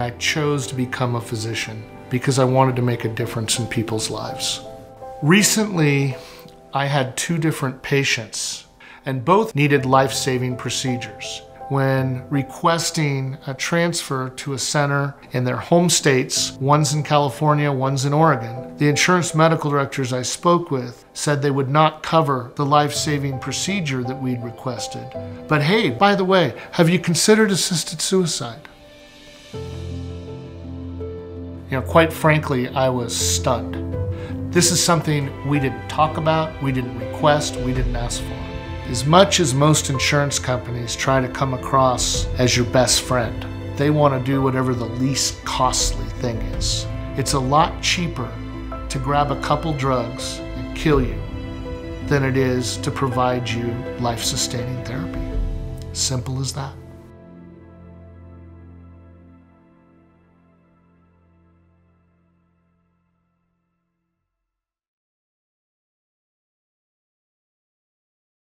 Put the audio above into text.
I chose to become a physician because I wanted to make a difference in people's lives. Recently, I had two different patients, and both needed life saving procedures. When requesting a transfer to a center in their home states, one's in California, one's in Oregon, the insurance medical directors I spoke with said they would not cover the life saving procedure that we'd requested. But hey, by the way, have you considered assisted suicide? You know, quite frankly, I was stunned. This is something we didn't talk about, we didn't request, we didn't ask for. As much as most insurance companies try to come across as your best friend, they want to do whatever the least costly thing is. It's a lot cheaper to grab a couple drugs and kill you than it is to provide you life sustaining therapy. Simple as that.